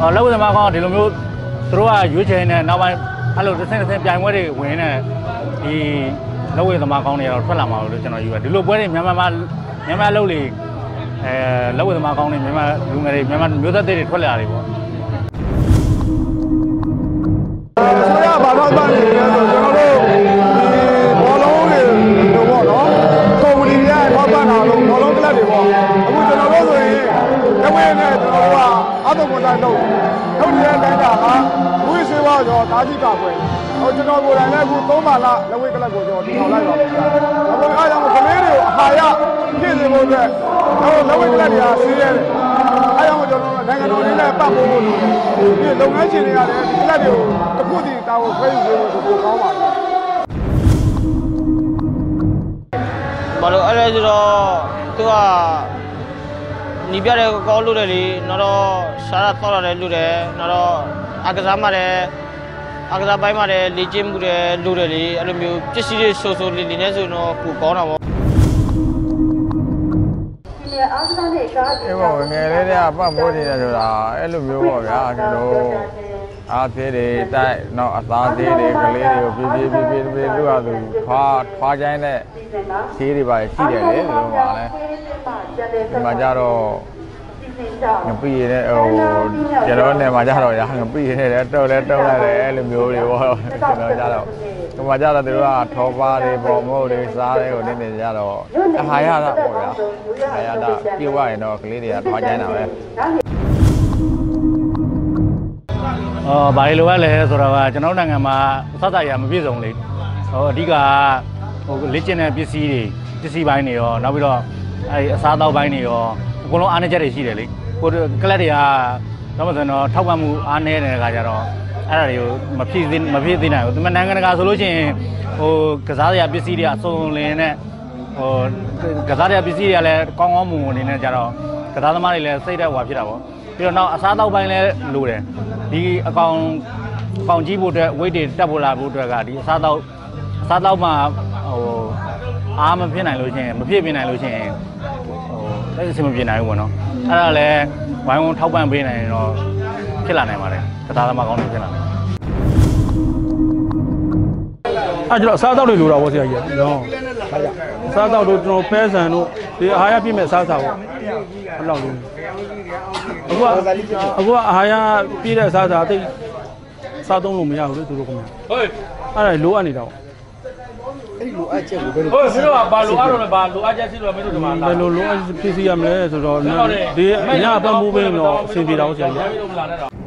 ဟောလက်ဝဲသမားကောင်းကဒီလိုမျိုးသူတို့ကရွေးချယ်နေနောက်ပိုင်းအဲ့လိုတစ်ဆင့်တစ်ဆင့်ပြိုင်ပွဲတွေဝင်နေဒီလက်ဝဲသမားကောင်းတွေကတော့ထွက်လာမှာလို့ကျွန်တော်ယူရဒီလိုပွဲတွေမြန်မာမှာမြန်မာလုပ်လေအဲလက်ဝဲသမားကောင်းတွေမြန်မာလူငယ်တွေမြန်မာမျိုးသက်တွေထွက်လာတယ်ပေါ့ အတုံကွန်တိုင်းလုပ်လုပ်နေတဲ့တိုင်းတာကဝိစေဝါကျော်တာကြီးပါပွဲဟိုကျွန်တော်ကိုယ်တိုင်လည်းအခုသုံးပါလားလက်ဝဲကလပ်ကိုကျွန်တော်တင်ဆောင်လိုက်ပါဘူးအခုအားကြောင့်ကလေးတွေကိုအဟာရဖြစ်နေဖို့အတွက်တော့လက်ဝဲကလပ်တွေကစီးရဲတယ်အဲကြောင့်ကျွန်တော်နိုင်ငံတော်လေးနဲ့ပတ်ဖို့လို့ဒီလုပ်ငန်းရှင်တွေကလည်းဒီကလပ်တွေကိုတစ်ခုတည်းတာဝန်ခွဲယူဖို့ဆိုကောင်းပါတယ်ဘာလို့အဲ့လဲဆိုတော့သူက ညီပြတဲ့ကောလို့တယ်လေနောက်တော့စားရတော့ရတယ်လူတယ်နောက်တော့အကစားမှတယ်အကစားပိုင်းမှတယ်လေ့ကျင့်မှုတယ်လူတယ်လေအဲ့လိုမျိုးပစ္စည်းတွေဆိုဆိုလေးလေးနဲ့ဆိုတော့ကိုကောင်းတာပေါ့အေးပေါ့ငယ်လေးတွေကပတ်မိုးနေတယ်ဆိုတာအဲ့လိုမျိုးပေါ့ဗျာကျွန်တော်အားသေးတွေတိုက်တော့အသားသေးတွေကလေးတွေကိုပြေးပြေးပြေးပြေးပြေးသူကသူထွားထွားချိုင်းတဲ့သေးတွေပါရှိတယ်လေဒီလိုပါလဲ ဒီမှာကြတော့ငပိရတဲ့ဟိုကျွန်တော်နဲ့မှာကြတော့ရငပိရတဲ့တုတ်လဲတုတ်လိုက်တယ်အဲ့လိုမျိုးတွေပေါ့ကျွန်တော်ကြတော့ဒီမှာကြတော့သူတို့ကထောပါတွေပေါ်မုတ်တွေစားတယ်ဟိုနေနေကြတော့အဟာရတာပေါ့ဗျာအဟာရတာပြုတ်ရရင်တော့ကလေးတွေကထွားချိုင်းတာပဲအော်ဘာလို့လိုရလဲဆိုတော့ကကျွန်တော်တို့နိုင်ငံမှာအစစအရာမပြည့်စုံလေဟိုအဓိကဟိုလေ့ကျင့်တဲ့ပစ္စည်းတွေပစ္စည်းပိုင်းတွေရောနောက်ပြီးတော့ အဲအစားအသောက်ပိုင်းတွေရောအကုန်လုံးအားနည်းချက်တွေရှိတယ်လေကိုကလပ်တွေကတော့မဆိုတော့ထောက်ပံ့မှုအားနည်းနေတဲ့ခါကျတော့အဲ့ဒါတွေကိုမဖြည့်သေးမဖြည့်သေးနိုင်ဘူးဒီမှာနိုင်ငံတကာဆိုလို့ရှိရင်ဟိုကစားစရာပစ္စည်းတွေအစုံလင်နဲ့ဟိုကစားစရာပစ္စည်းတွေကလည်းကောင်းကောင်းမွန်မွန်နေနေကြတော့ကစားသမားတွေလည်းစိတ်သက်ဟွာဖြစ်တာပေါ့ပြီးတော့နောက်အစားအသောက်ပိုင်းလည်းလိုတယ်ဒီအကောင်အကောင်ကြီးဖို့အတွက် weight တွေတက်ဖို့လာဖို့အတွက်ကဒီအစားတော့အစားတော့မှဟို အားမဖြစ်နိုင်လို့ချင်းမဖြစ်ပြနိုင်လို့ချင်းဟိုလက်အဆင်မပြေနိုင်ဘူးပေါ့နော်အဲ့ဒါလည်းဝိုင်းဝန်းထောက်ပံ့ပေးနိုင်ရင်တော့ဖြစ်လာနိုင်ပါတယ်ကစားသမားကောင်းတွေဖြစ်လာနိုင်အဲ့ကျွန်တော်အစားအသောက်တွေလိုတာပေါ့ဆရာကြီးကနော်အစားအသောက်တို့ကျွန်တော်ဖဲဆန်တို့ဒီအာဟာရပြည့်မဲ့အစားအစာပေါ့အဲ့လောက်လေးအခုကအခုကအာဟာရပြည့်တဲ့အစားအစာအသိစားသုံးလို့မရဘူးလေသူတို့ကမှဟုတ်အဲ့ဒါလိုအပ်နေတာပေါ့ အဲ့လိုအပ်ချက်ကိုဘယ်လိုဟုတ်ပြီတော့ဘာလိုအားတော့လဲဘာလိုအားချက်ရှိလို့မင်းတို့ဒီမှာလာဘယ်လိုလိုအပ်ဖြစ်စီရမလဲဆိုတော့ဒီအညာအပတ်မှုပေးရင်တော့အဆင်ပြေတာပေါ့ဆရာကြီးမင်းတို့လာတဲ့တော့